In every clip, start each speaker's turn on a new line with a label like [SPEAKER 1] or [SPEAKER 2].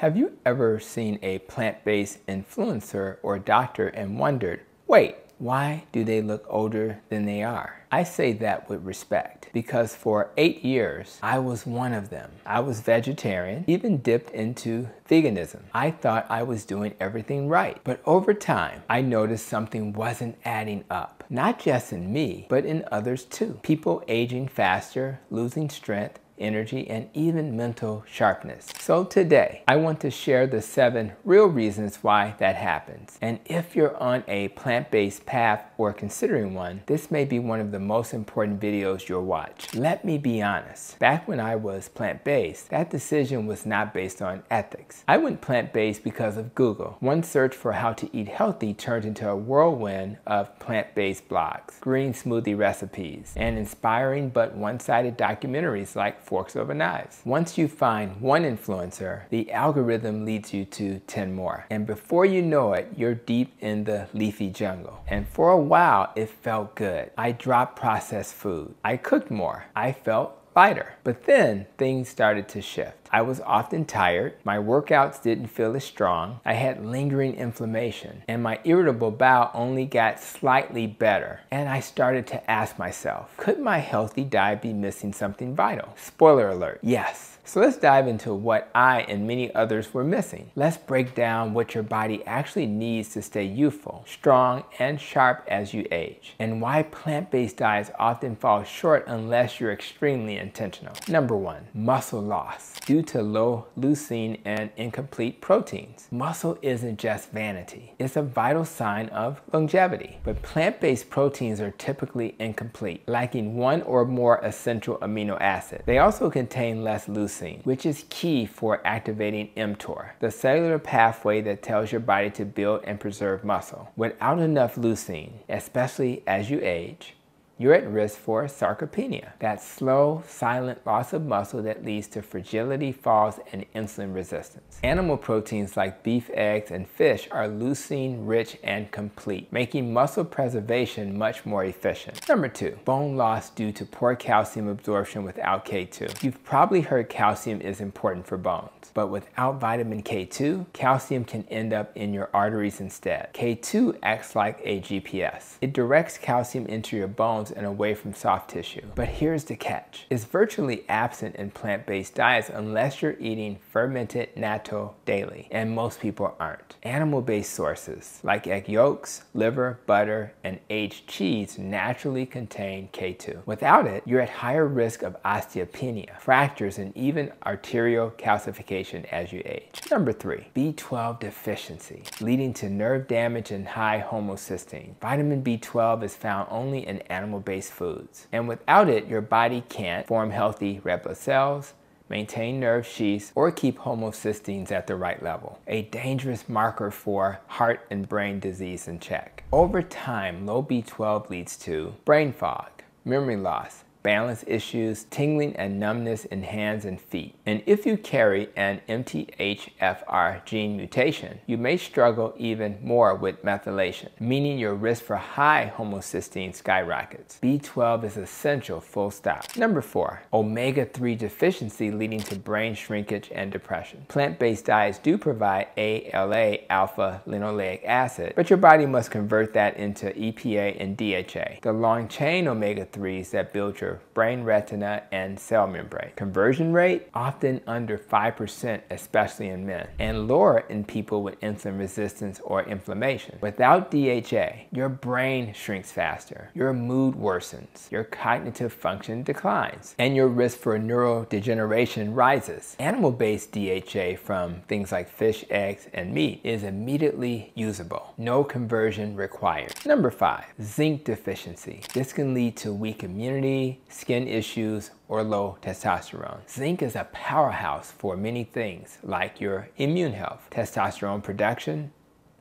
[SPEAKER 1] Have you ever seen a plant-based influencer or doctor and wondered, wait, why do they look older than they are? I say that with respect because for eight years, I was one of them. I was vegetarian, even dipped into veganism. I thought I was doing everything right. But over time, I noticed something wasn't adding up. Not just in me, but in others too. People aging faster, losing strength, energy, and even mental sharpness. So today, I want to share the seven real reasons why that happens. And if you're on a plant-based path or considering one, this may be one of the most important videos you'll watch. Let me be honest, back when I was plant-based, that decision was not based on ethics. I went plant-based because of Google. One search for how to eat healthy turned into a whirlwind of plant-based blogs, green smoothie recipes, and inspiring but one-sided documentaries like forks over knives. Once you find one influencer, the algorithm leads you to 10 more. And before you know it, you're deep in the leafy jungle. And for a while, it felt good. I dropped processed food. I cooked more. I felt But then things started to shift. I was often tired, my workouts didn't feel as strong, I had lingering inflammation, and my irritable bowel only got slightly better. And I started to ask myself, could my healthy diet be missing something vital? Spoiler alert, yes. So let's dive into what I and many others were missing. Let's break down what your body actually needs to stay youthful, strong, and sharp as you age, and why plant-based diets often fall short unless you're extremely intentional. Number one, muscle loss due to low leucine and incomplete proteins. Muscle isn't just vanity. It's a vital sign of longevity. But plant-based proteins are typically incomplete, lacking one or more essential amino acids. They also contain less leucine which is key for activating mTOR, the cellular pathway that tells your body to build and preserve muscle. Without enough leucine, especially as you age, you're at risk for sarcopenia, that slow, silent loss of muscle that leads to fragility, falls, and insulin resistance. Animal proteins like beef, eggs, and fish are leucine rich and complete, making muscle preservation much more efficient. Number two, bone loss due to poor calcium absorption without K2. You've probably heard calcium is important for bones, but without vitamin K2, calcium can end up in your arteries instead. K2 acts like a GPS. It directs calcium into your bones and away from soft tissue. But here's the catch. It's virtually absent in plant-based diets unless you're eating fermented natto daily, and most people aren't. Animal-based sources like egg yolks, liver, butter, and aged cheese naturally contain K2. Without it, you're at higher risk of osteopenia, fractures, and even arterial calcification as you age. Number three, B12 deficiency, leading to nerve damage and high homocysteine. Vitamin B12 is found only in animal based foods. And without it, your body can't form healthy red blood cells, maintain nerve sheaths, or keep homocysteines at the right level, a dangerous marker for heart and brain disease in check. Over time, low B12 leads to brain fog, memory loss, balance issues, tingling and numbness in hands and feet. And if you carry an MTHFR gene mutation, you may struggle even more with methylation, meaning your risk for high homocysteine skyrockets. B12 is essential full stop. Number four, omega-3 deficiency leading to brain shrinkage and depression. Plant-based diets do provide ALA alpha linoleic acid, but your body must convert that into EPA and DHA, the long-chain omega-3s that build your brain retina, and cell membrane. Conversion rate often under 5%, especially in men, and lower in people with insulin resistance or inflammation. Without DHA, your brain shrinks faster, your mood worsens, your cognitive function declines, and your risk for neurodegeneration rises. Animal-based DHA from things like fish, eggs, and meat is immediately usable. No conversion required. Number five, zinc deficiency. This can lead to weak immunity, skin issues, or low testosterone. Zinc is a powerhouse for many things like your immune health, testosterone production,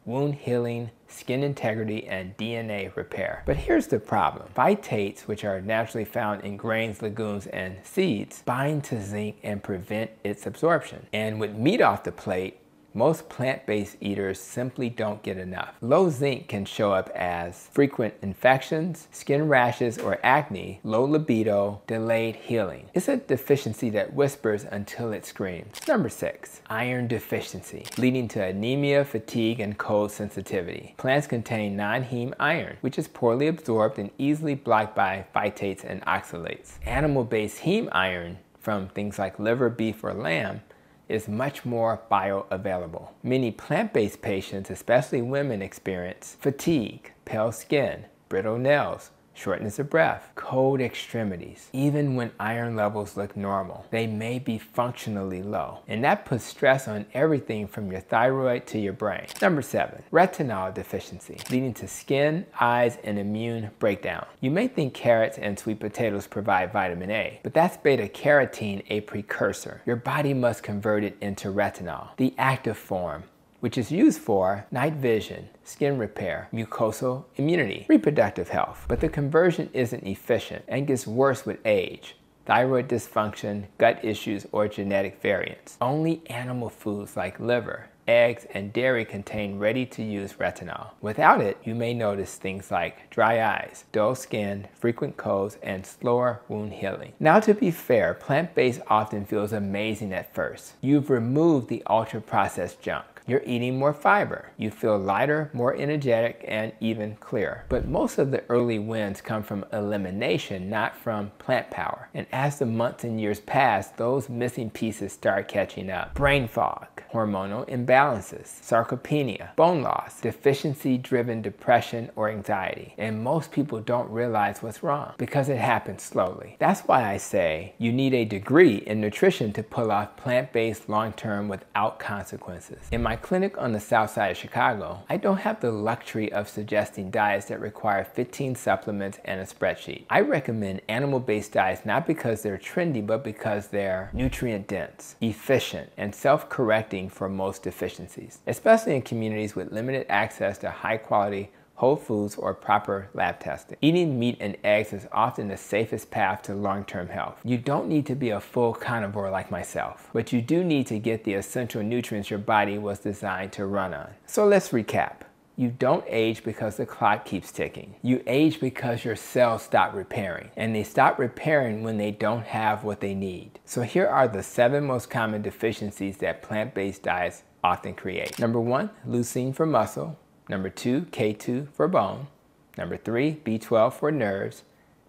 [SPEAKER 1] wound healing, skin integrity, and DNA repair. But here's the problem. Phytates, which are naturally found in grains, legumes, and seeds, bind to zinc and prevent its absorption. And with meat off the plate, most plant-based eaters simply don't get enough. Low zinc can show up as frequent infections, skin rashes or acne, low libido, delayed healing. It's a deficiency that whispers until it screams. Number six, iron deficiency, leading to anemia, fatigue, and cold sensitivity. Plants contain non-heme iron, which is poorly absorbed and easily blocked by phytates and oxalates. Animal-based heme iron from things like liver, beef, or lamb is much more bioavailable. Many plant-based patients, especially women, experience fatigue, pale skin, brittle nails, shortness of breath, cold extremities. Even when iron levels look normal, they may be functionally low. And that puts stress on everything from your thyroid to your brain. Number seven, retinol deficiency, leading to skin, eyes, and immune breakdown. You may think carrots and sweet potatoes provide vitamin A, but that's beta carotene, a precursor. Your body must convert it into retinol, the active form which is used for night vision, skin repair, mucosal immunity, reproductive health. But the conversion isn't efficient and gets worse with age thyroid dysfunction, gut issues, or genetic variants. Only animal foods like liver, eggs, and dairy contain ready-to-use retinol. Without it, you may notice things like dry eyes, dull skin, frequent colds, and slower wound healing. Now to be fair, plant-based often feels amazing at first. You've removed the ultra-processed junk you're eating more fiber. You feel lighter, more energetic, and even clearer. But most of the early wins come from elimination, not from plant power. And as the months and years pass, those missing pieces start catching up. Brain fog, hormonal imbalances, sarcopenia, bone loss, deficiency-driven depression or anxiety. And most people don't realize what's wrong because it happens slowly. That's why I say you need a degree in nutrition to pull off plant-based long-term without consequences. In my clinic on the south side of Chicago, I don't have the luxury of suggesting diets that require 15 supplements and a spreadsheet. I recommend animal-based diets not because they're trendy, but because they're nutrient dense, efficient, and self-correcting for most deficiencies, especially in communities with limited access to high quality whole foods, or proper lab testing. Eating meat and eggs is often the safest path to long-term health. You don't need to be a full carnivore like myself, but you do need to get the essential nutrients your body was designed to run on. So let's recap. You don't age because the clock keeps ticking. You age because your cells stop repairing, and they stop repairing when they don't have what they need. So here are the seven most common deficiencies that plant-based diets often create. Number one, leucine for muscle. Number two, K2 for bone. Number three, B12 for nerves.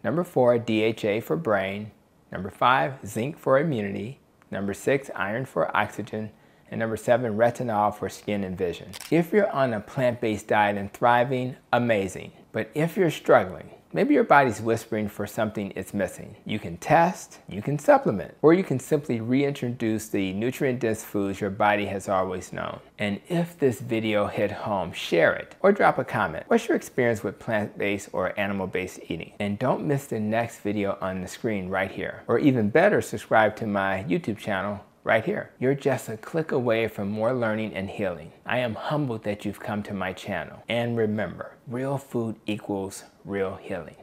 [SPEAKER 1] Number four, DHA for brain. Number five, zinc for immunity. Number six, iron for oxygen. And number seven, retinol for skin and vision. If you're on a plant-based diet and thriving, amazing. But if you're struggling, Maybe your body's whispering for something it's missing. You can test, you can supplement, or you can simply reintroduce the nutrient-dense foods your body has always known. And if this video hit home, share it or drop a comment. What's your experience with plant-based or animal-based eating? And don't miss the next video on the screen right here. Or even better, subscribe to my YouTube channel right here. You're just a click away from more learning and healing. I am humbled that you've come to my channel. And remember, real food equals real healing.